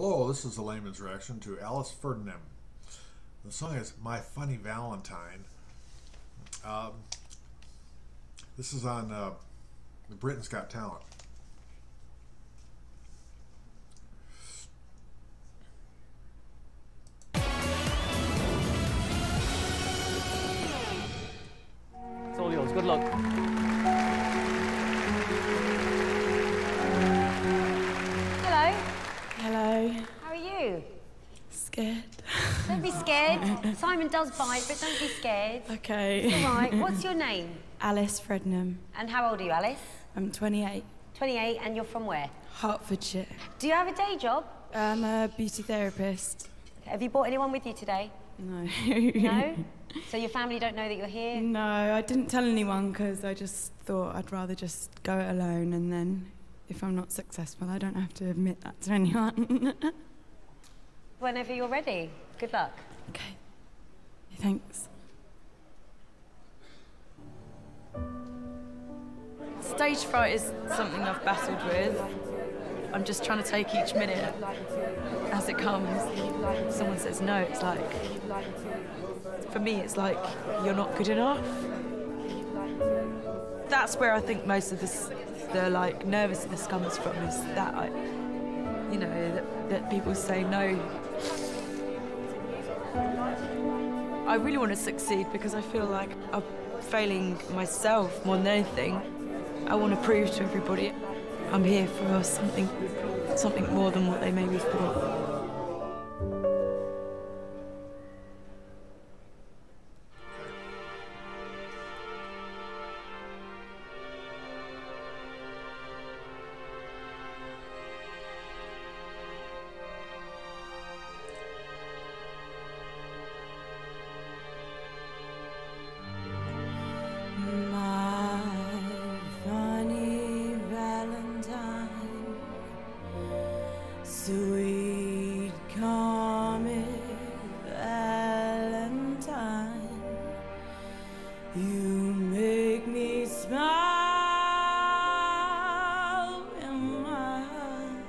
Hello, this is the layman's reaction to Alice Fredenham. The song is My Funny Valentine. Um, this is on uh, Britain's Got Talent. It's all yours. Good luck. Simon does bite, but don't be scared. Okay. All right, what's your name? Alice Fredenham. And how old are you, Alice? I'm 28. 28, and you're from where? Hertfordshire. Do you have a day job? I'm a beauty therapist. Have you brought anyone with you today? No. No? so your family don't know that you're here? no, I didn't tell anyone because I just thought I'd rather just go it alone and then if I'm not successful, I don't have to admit that to anyone. Whenever you're ready. Good luck. okay. Thanks. Stage fright is something I've battled with. I'm just trying to take each minute as it comes. Someone says no, it's like, for me, it's like, you're not good enough. That's where I think most of this, the like nervousness comes from is that I, you know, that, that people say no. I really want to succeed because I feel like I'm failing myself more than anything. I want to prove to everybody I'm here for something, something more than what they maybe thought. Sweet comic Valentine, you make me smile in my heart.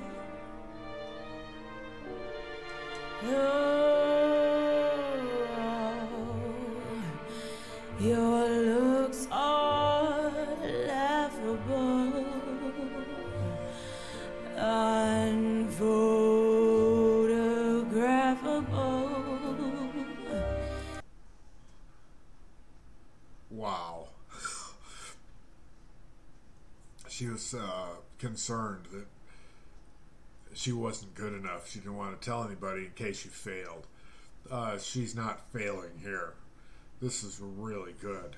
Wow. She was uh, concerned that she wasn't good enough. She didn't want to tell anybody in case she failed. Uh, she's not failing here. This is really good.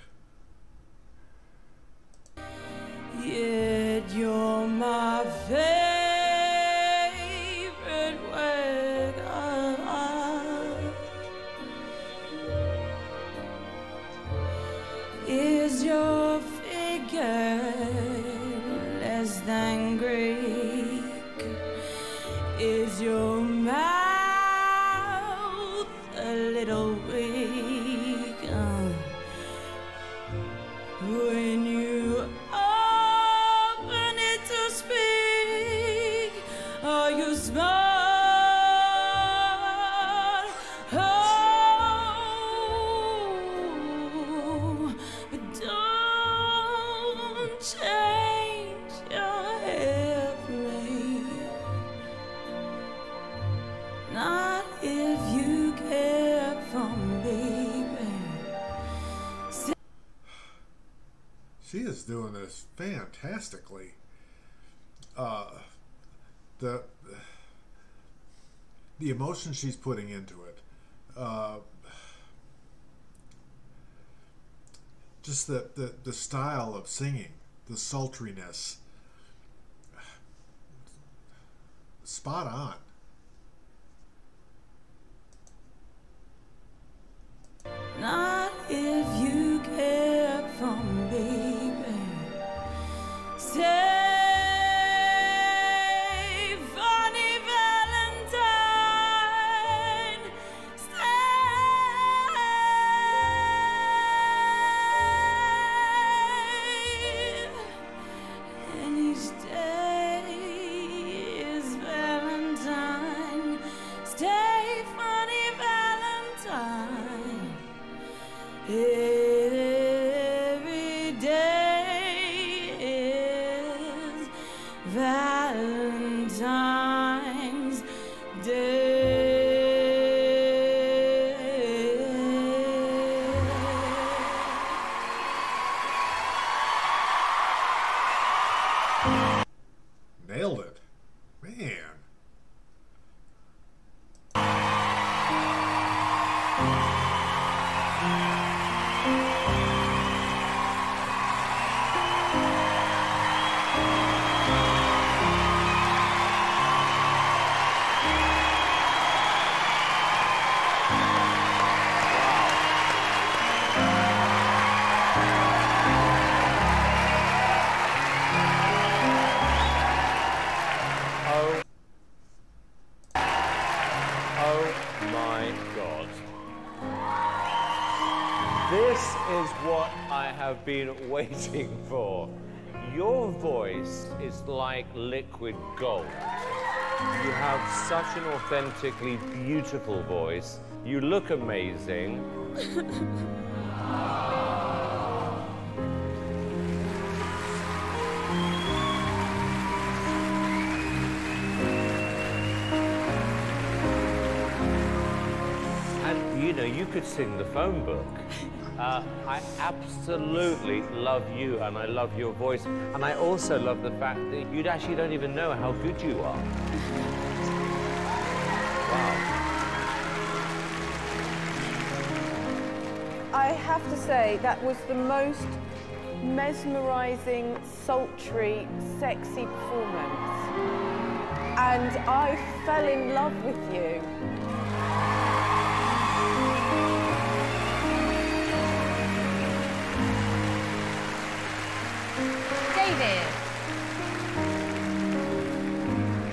Yet you're figure less than Greek? Is your is doing this fantastically. Uh, the the emotion she's putting into it, uh, just the, the the style of singing, the sultriness, spot on. Have been waiting for. Your voice is like liquid gold. You have such an authentically beautiful voice. You look amazing. you know, you could sing the phone book. Uh, I absolutely love you and I love your voice. And I also love the fact that you actually don't even know how good you are. Wow. I have to say that was the most mesmerising, sultry, sexy performance. And I fell in love with you. David.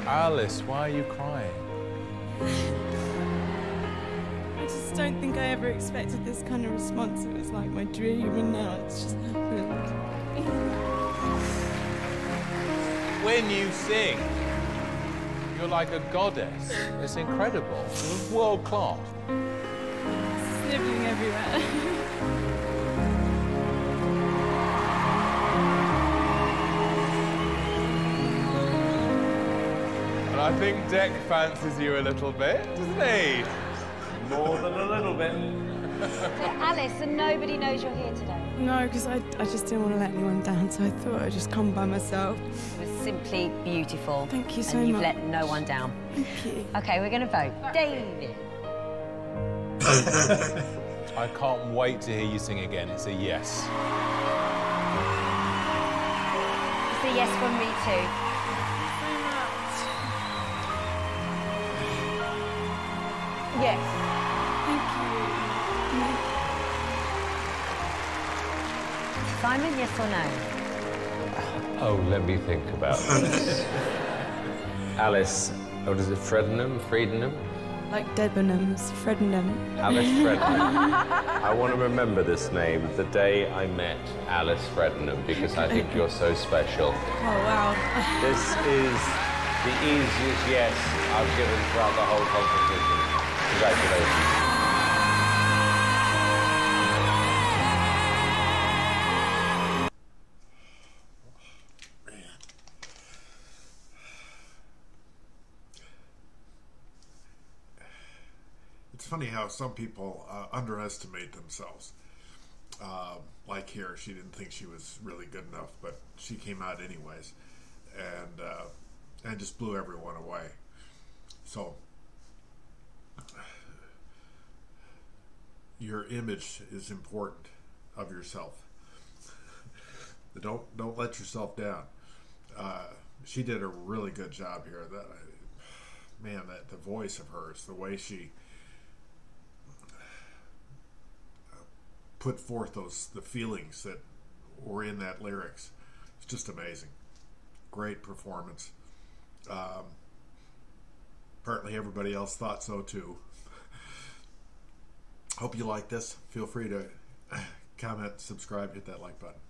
Alice, why are you crying? I just don't think I ever expected this kind of response. It was like my dream, and now it's just happened. When you sing, you're like a goddess. It's incredible. You're world class. Sniveling everywhere. I think Dec fancies you a little bit, doesn't he? More than a little bit. Alice, and nobody knows you're here today. no, because I, I just didn't want to let anyone down, so I thought I'd just come by myself. It was simply beautiful. Thank you so and you've much. let no one down. Thank you. Okay, we're going to vote. David. I can't wait to hear you sing again. It's a yes. It's a yes from me too. Yes. Thank you. Simon, yes or no? Oh, let me think about this. Alice, what is it, Fredenham? Fredenham? Like Debenhams, Fredenham. Alice Fredenham. I want to remember this name the day I met Alice Fredenham because I think you're so special. Oh, wow. This is the easiest yes I've given throughout the whole competition. Congratulations. It's funny how some people uh, underestimate themselves. Um, like here, she didn't think she was really good enough, but she came out anyways, and uh, and just blew everyone away. So your image is important of yourself. don't don't let yourself down. Uh, she did a really good job here. That man, that the voice of hers, the way she put forth those the feelings that were in that lyrics. It's just amazing. Great performance. Um, apparently, everybody else thought so too. Hope you like this. Feel free to uh, comment, subscribe, hit that like button.